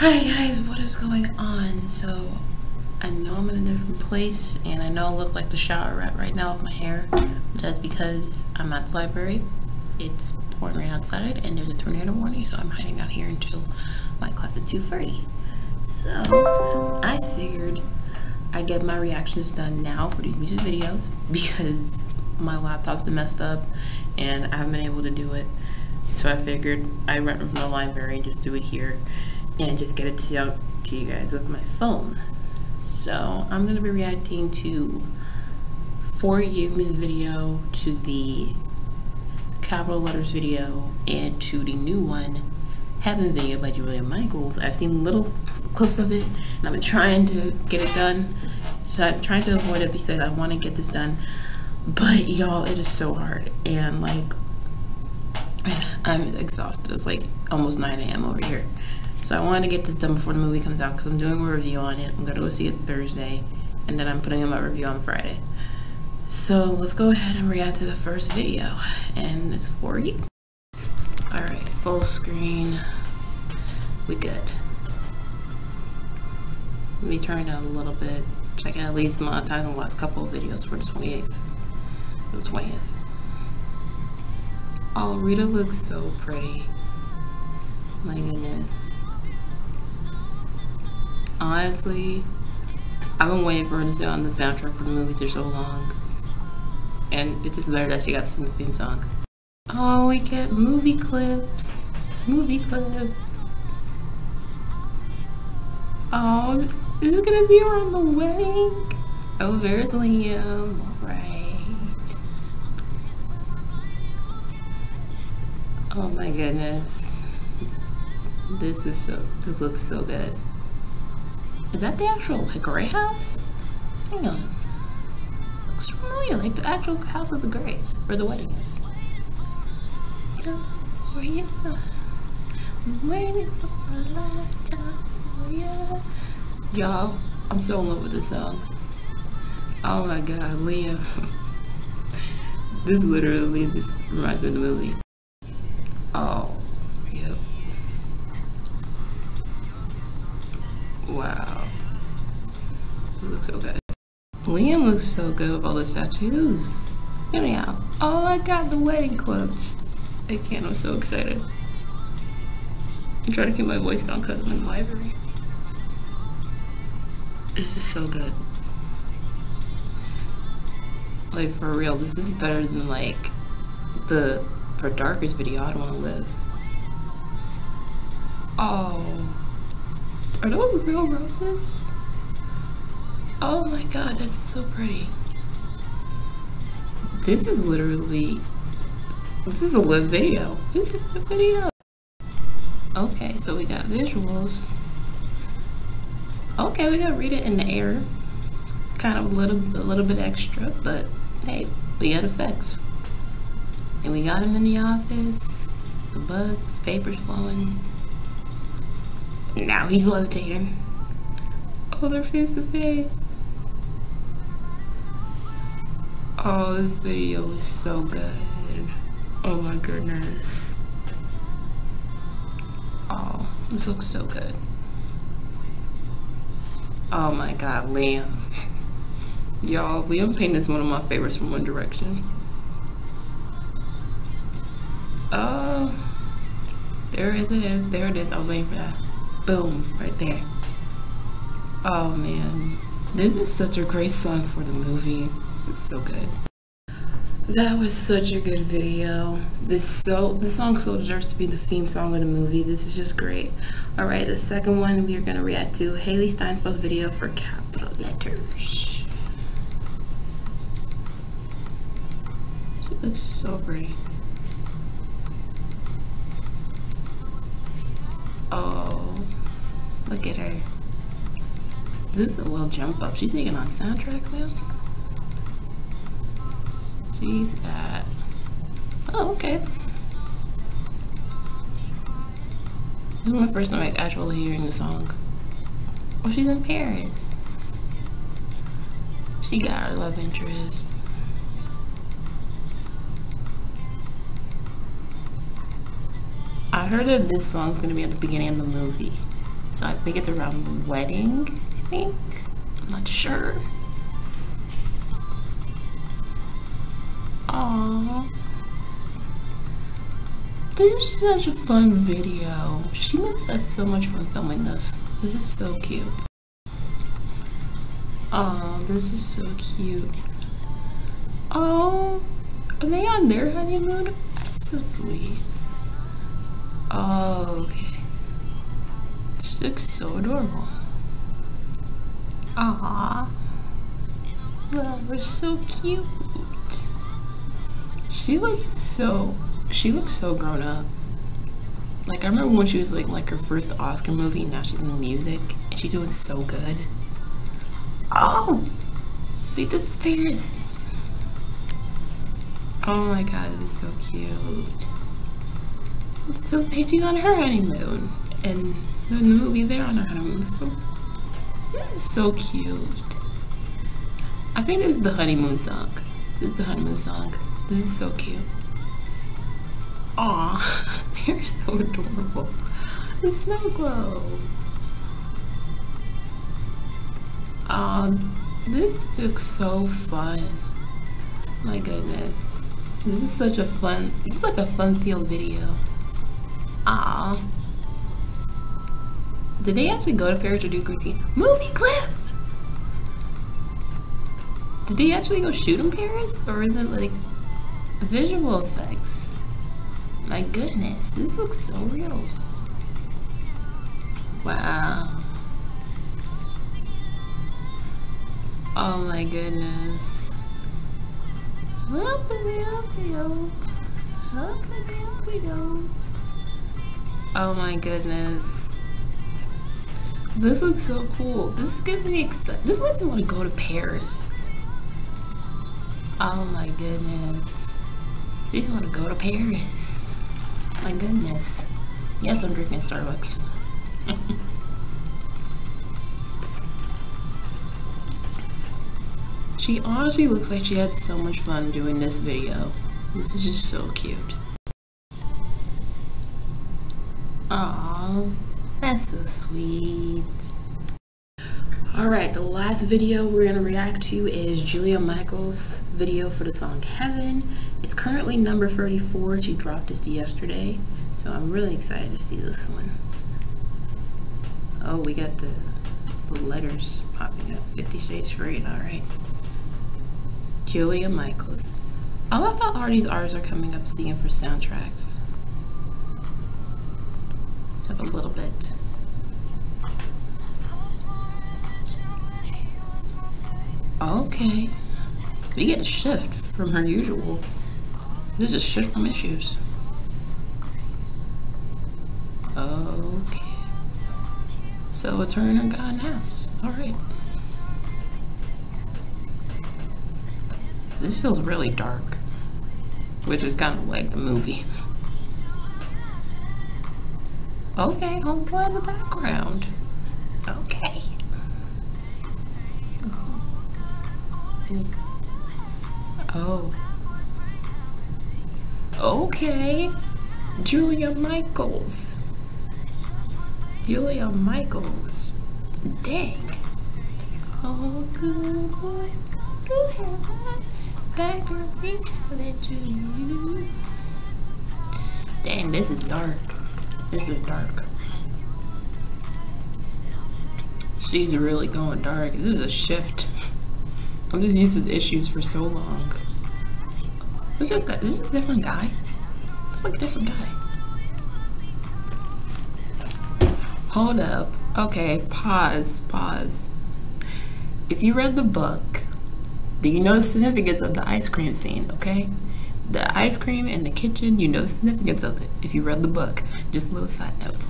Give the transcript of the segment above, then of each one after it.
Hi guys, what is going on? So, I know I'm in a different place and I know I look like the shower rat right now with my hair. That's because I'm at the library. It's pouring rain outside and there's a tornado warning, so I'm hiding out here until my class at 2.30. So, I figured I'd get my reactions done now for these music videos because my laptop's been messed up and I haven't been able to do it. So I figured I'd rent from the library and just do it here and just get it to, to you guys with my phone. So I'm gonna be reacting to For You's video, to the capital letters video, and to the new one, Heaven video by Julia Michaels. I've seen little clips of it and I've been trying to get it done. So I'm trying to avoid it because I want to get this done. But y'all, it is so hard and like I'm exhausted. It's like almost 9 a.m. over here. So I wanted to get this done before the movie comes out because I'm doing a review on it. I'm going to go see it Thursday and then I'm putting in my review on Friday. So let's go ahead and react to the first video and it's for you. Alright, full screen. We good. Let me turn it down a little bit. Check out at least my time the last couple of videos for the 28th. The 20th. Oh, Rita looks so pretty. My goodness honestly, I've been waiting for her to stay on the soundtrack for the movies for so long. And it's just better that she got to sing the theme song. Oh, we get movie clips. Movie clips. Oh, is it gonna be around the wedding? Oh, there's Liam. Alright. Oh my goodness. This is so, this looks so good. Is that the actual like, Grey house? Hang on. Looks familiar, like the actual house of the Greys, where the wedding is. Y'all, I'm so in love with this song. Oh my god, Liam. this literally this reminds me of the movie. He looks so good. Liam looks so good with all the tattoos. Anyhow, oh I got the wedding clothes. I can't, I'm so excited. I'm trying to keep my voice down because I'm in the library. This is so good. Like for real, this is better than like the for darkest video, I don't wanna live. Oh are those real roses? Oh my god, that's so pretty. This is literally, this is a live video. This is a live video. Okay, so we got visuals. Okay, we gotta read it in the air. Kind of a little, a little bit extra, but hey, we got effects. And we got him in the office. The bugs, papers flowing. Now he's levitating. Oh, they're face to face. Oh, this video is so good. Oh my goodness. Oh, this looks so good. Oh my god, Liam. Y'all, Liam Payne is one of my favorites from One Direction. Oh, there it is. There it is. I was waiting for that. Boom, right there. Oh man, this is such a great song for the movie. It's so good. That was such a good video. This so the song so deserves to be the theme song of the movie. This is just great. All right, the second one we are gonna react to Hailee Steinfeld's video for capital letters. She looks so pretty. Oh. Look at her. This is a little jump up. She's taking on soundtracks now. She's at. Oh, okay. This is my first time like, actually hearing the song. Oh, she's in Paris. She got her love interest. I heard that this song's gonna be at the beginning of the movie. So I think it's around the wedding, I think. I'm not sure. Aww. This is such a fun video. She makes us so much fun filming this. This is so cute. Oh, this is so cute. Oh, are they on their honeymoon? That's so sweet. Oh, okay. She looks so adorable. Aww. Wow, they're so cute. She looks so, she looks so grown up. Like, I remember when she was like, like her first Oscar movie, now she's in music, and she's doing so good. Oh! Wait, this is Paris. Oh my god, this is so cute. So she's on her honeymoon, and in the movie they're on her honeymoon. So this is so cute. I think this is the honeymoon song. This is the honeymoon song. This is so cute. Aw, they're so adorable. The snow globe. Um, this looks so fun. My goodness. This is such a fun, this is like a fun field video. Ah. Did they actually go to Paris to do graffiti? Movie clip! Did they actually go shoot in Paris? Or is it like visual effects? My goodness, this looks so real. Wow. Oh my goodness. Up we up we go. Up we up we go. Oh my goodness. This looks so cool. This gets me excited. This makes me want to go to Paris. Oh my goodness. I just want to go to Paris. My goodness. Yes, I'm drinking Starbucks. She honestly looks like she had so much fun doing this video. This is just so cute. Aww, that's so sweet. Alright, the last video we're to react to is Julia Michaels' video for the song Heaven. It's currently number 34. She dropped it yesterday. So I'm really excited to see this one. Oh, we got the, the letters popping up. 50 Shades Freed, alright. Julia Michaels. I love how all these artists are coming up singing for soundtracks. Just a little bit. Okay. We get a shift from her usual. This is shift from issues. Okay. So it's her and her God house. Alright. This feels really dark, which is kind of like the movie. Okay, home in the background. Okay. Oh. Okay. Julia Michaels. Julia Michaels. Dang. All good boys go to heaven. Dang, this is dark. This is dark. She's really going dark. This is a shift. I'm just used to the issues for so long. Is this, this is a different guy? It's like a different guy. Hold up. Okay, pause, pause. If you read the book, do you know the significance of the ice cream scene, okay? The ice cream in the kitchen, you know the significance of it if you read the book. Just a little side note.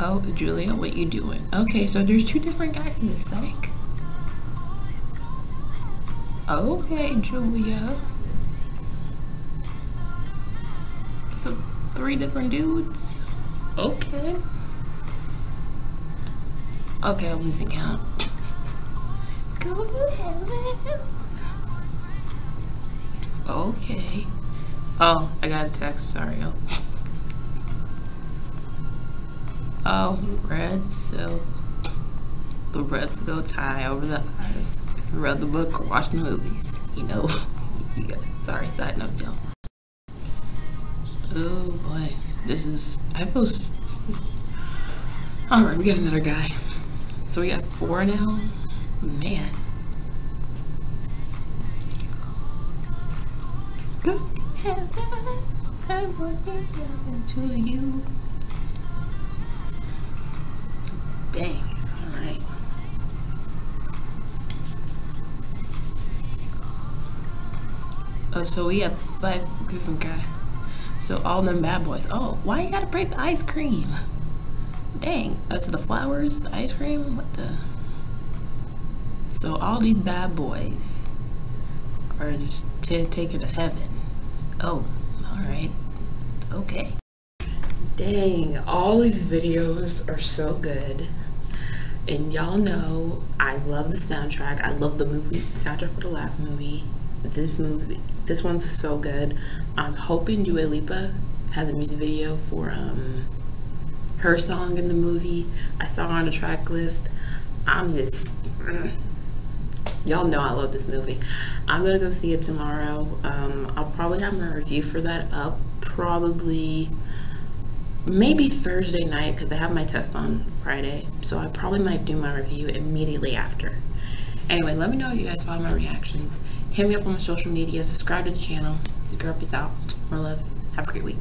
Oh, Julia, what you doing? Okay, so there's two different guys in this setting. Okay, Julia. So, three different dudes? Oh. Okay. Okay, I'm losing count. Go to heaven. Okay. Oh, I got a text. Sorry. Oh, red silk. The red go tie over the eyes. If you read the book or watched the movies, you know. you got, sorry, side note, y'all. Oh boy, this is. I feel. All right, we got another guy. So we got four now. Man. Good heaven, I was to you. Dang. All right. Oh, so we have five different guys. So all them bad boys. Oh, why you gotta break the ice cream? Dang. Oh, so the flowers, the ice cream, what the? So all these bad boys are just to take it to heaven. Oh, all right. Okay. Dang, all these videos are so good. And y'all know I love the soundtrack. I love the movie soundtrack for the last movie. This movie, this one's so good. I'm hoping Dua Lipa has a music video for um her song in the movie. I saw her on the track list. I'm just, mm, y'all know I love this movie. I'm gonna go see it tomorrow. Um, I'll probably have my review for that up probably maybe Thursday night because I have my test on Friday. So I probably might do my review immediately after. Anyway, let me know if you guys find my reactions. Hit me up on my social media. Subscribe to the channel. This girl, peace out. More love. Have a great week.